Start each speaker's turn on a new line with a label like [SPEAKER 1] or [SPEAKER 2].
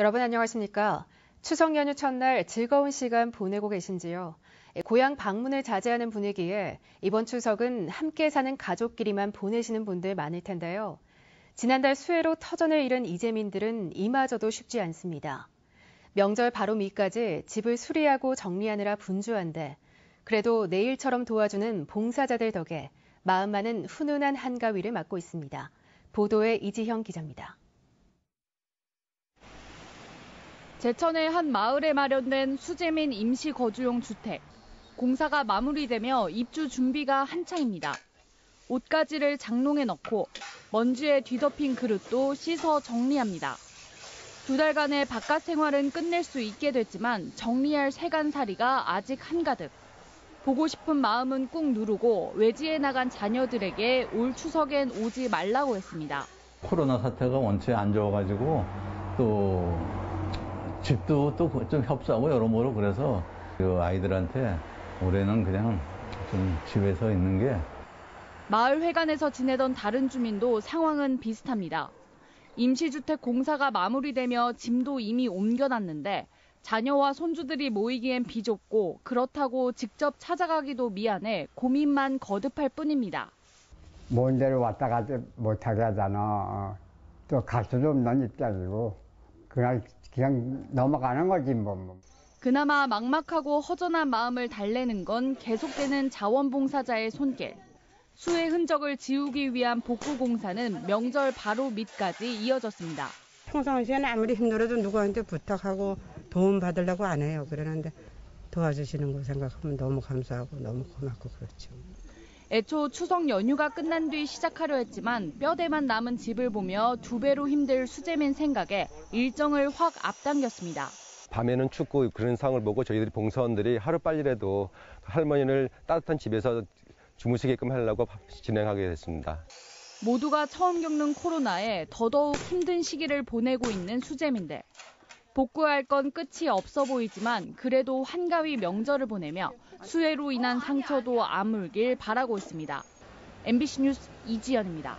[SPEAKER 1] 여러분 안녕하십니까? 추석 연휴 첫날 즐거운 시간 보내고 계신지요? 고향 방문을 자제하는 분위기에 이번 추석은 함께 사는 가족끼리만 보내시는 분들 많을 텐데요. 지난달 수해로 터전을 잃은 이재민들은 이마저도 쉽지 않습니다. 명절 바로 밑까지 집을 수리하고 정리하느라 분주한데 그래도 내일처럼 도와주는 봉사자들 덕에 마음만은 훈훈한 한가위를 맞고 있습니다. 보도에 이지형 기자입니다.
[SPEAKER 2] 제천의 한 마을에 마련된 수재민 임시 거주용 주택. 공사가 마무리되며 입주 준비가 한창입니다. 옷가지를 장롱에 넣고 먼지에 뒤덮인 그릇도 씻어 정리합니다. 두 달간의 바깥 생활은 끝낼 수 있게 됐지만 정리할 세간살이가 아직 한가득. 보고 싶은 마음은 꾹 누르고 외지에 나간 자녀들에게 올 추석엔 오지 말라고 했습니다.
[SPEAKER 3] 코로나 사태가 원체 안 좋아가지고 또 집도 또 좀 협소하고 여러모로 그래서 그 아이들한테 올해는 그냥 좀 집에서 있는 게
[SPEAKER 2] 마을 회관에서 지내던 다른 주민도 상황은 비슷합니다. 임시주택 공사가 마무리되며 짐도 이미 옮겨놨는데 자녀와 손주들이 모이기엔 비좁고 그렇다고 직접 찾아가기도 미안해 고민만 거듭할 뿐입니다.
[SPEAKER 4] 먼 데로 왔다 가지 못하게 하잖아. 어. 또갈 수도 없는 입장이고 그냥 그냥 넘어가는 거지 뭐.
[SPEAKER 2] 그나마 막막하고 허전한 마음을 달래는 건 계속되는 자원봉사자의 손길. 수해 흔적을 지우기 위한 복구 공사는 명절 바로 밑까지 이어졌습니다.
[SPEAKER 5] 평상시에는 아무리 힘들어도 누구한테 부탁하고 도움 받으려고 안 해요. 그러는데 도와주시는 거 생각하면 너무 감사하고 너무 고맙고 그렇죠.
[SPEAKER 2] 애초 추석 연휴가 끝난 뒤 시작하려 했지만 뼈대만 남은 집을 보며 두 배로 힘들 수재민 생각에 일정을 확 앞당겼습니다.
[SPEAKER 6] 밤에는 춥고 그런 상황을 보고 저희들이 봉사원들이 하루빨리라도 할머니를 따뜻한 집에서 주무시게끔 하려고 진행하게 됐습니다.
[SPEAKER 2] 모두가 처음 겪는 코로나에 더더욱 힘든 시기를 보내고 있는 수재민들. 복구할 건 끝이 없어 보이지만 그래도 한가위 명절을 보내며 수해로 인한 상처도 아물길 바라고 있습니다. MBC 뉴스 이지연입니다.